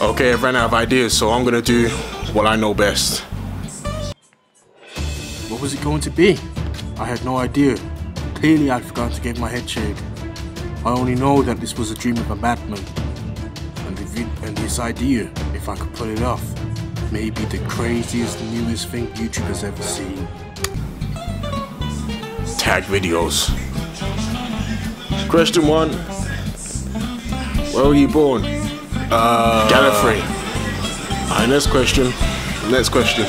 Okay, I've ran out of ideas, so I'm gonna do what I know best. What was it going to be? I had no idea. Clearly, I'd forgotten to give my head shake. I only know that this was a dream of a madman. And, the vid- and this idea, if I could pull it off, may be the craziest, newest thing YouTube has ever seen. Tag videos. Question one. Where were you born? Uh, Gallifrey. Alright, next question. Next question.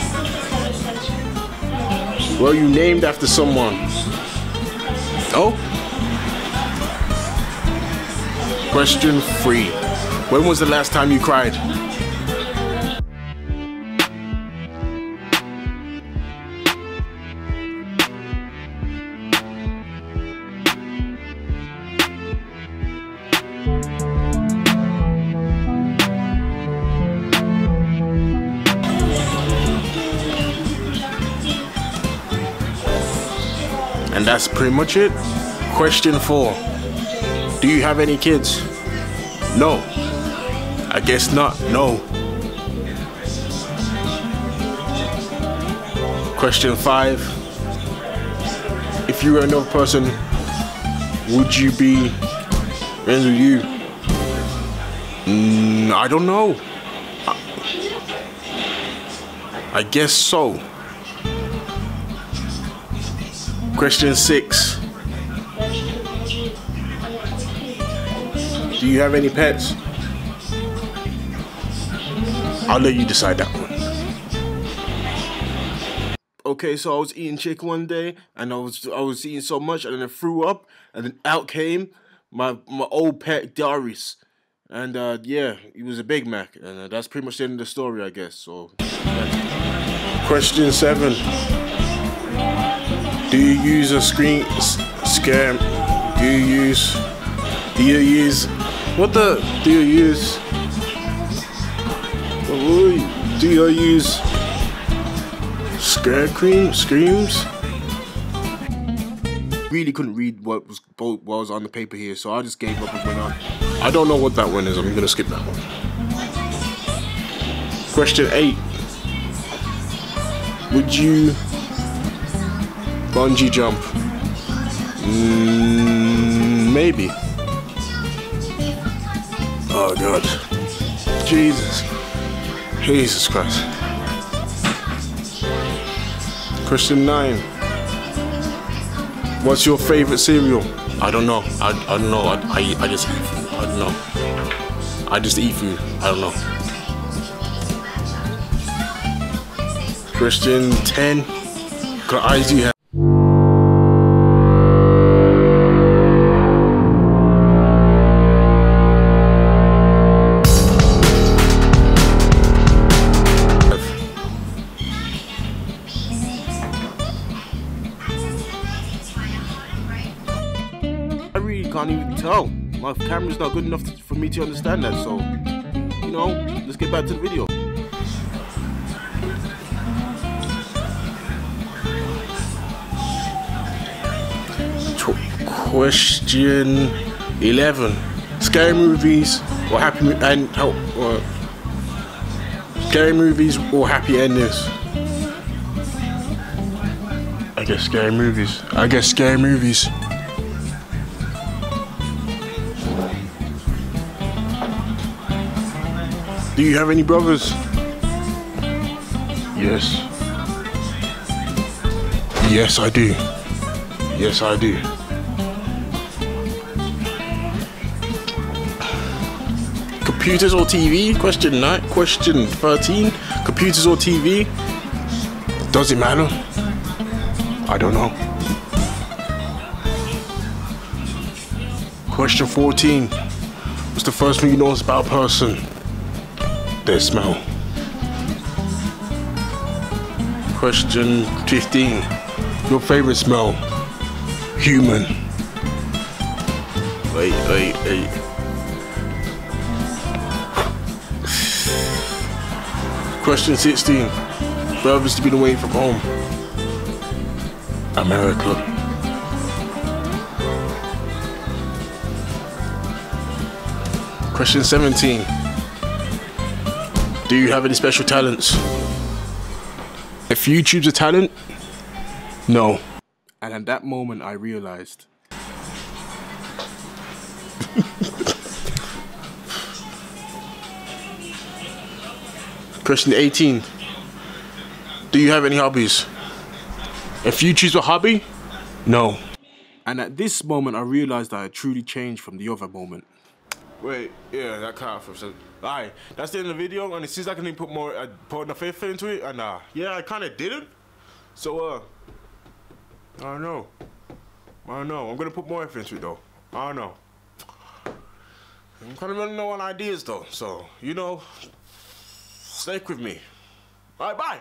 Were you named after someone? Oh? Question three. When was the last time you cried? And that's pretty much it. Question four. Do you have any kids? No. I guess not. No. Question five. If you were another person, would you be friends with you? Mm, I don't know. I, I guess so. Question six. Do you have any pets? I'll let you decide that one. Okay, so I was eating chicken one day, and I was I was eating so much, and then I threw up, and then out came my my old pet Darius, and uh, yeah, he was a Big Mac, and uh, that's pretty much the end of the story, I guess. So, yeah. question seven. Do you use a screen scam? Do you use? Do you use? What the? Do you use? Do you use? Scare cream screams? Really couldn't read what was what was on the paper here, so I just gave up and went on. I don't know what that one is. I'm gonna skip that one. Question eight. Would you Bungee jump. Mm, maybe. Oh god. Jesus. Jesus Christ. Question 9. What's your favorite cereal? I don't know. I, I don't know. I, I, I just eat food. I don't know. I just eat food. I don't know. Question 10. What eyes do you have? Can't even tell. My camera's not good enough to, for me to understand that, so, you know, let's get back to the video. Question 11. Scary movies or happy mo- oh, uh, scary movies or happy endings? I guess scary movies. I guess scary movies. Do you have any brothers? Yes. Yes, I do. Yes, I do. Computers or TV? Question 9. Question 13. Computers or TV? Does it matter? I don't know. Question 14. What's the first thing you notice about a person? Their smell. Question 15. Your favorite smell? Human. Wait, wait, wait. Question 16. Furthest to be away from home? America. Question 17. Do you have any special talents? If you choose a talent, no. And at that moment, I realized Question 18. Do you have any hobbies? If you choose a hobby, no. And at this moment, I realized I had truly changed from the other moment. Wait, yeah, that kind of so, Alright, that's the end of the video, and it seems like I need to put more, uh, put enough effort into it, and uh, yeah, I kind of didn't. So, uh, I don't know. I don't know. I'm gonna put more effort into it, though. I don't know. I'm kind of running low on ideas, though, so, you know, stick with me. Alright, bye!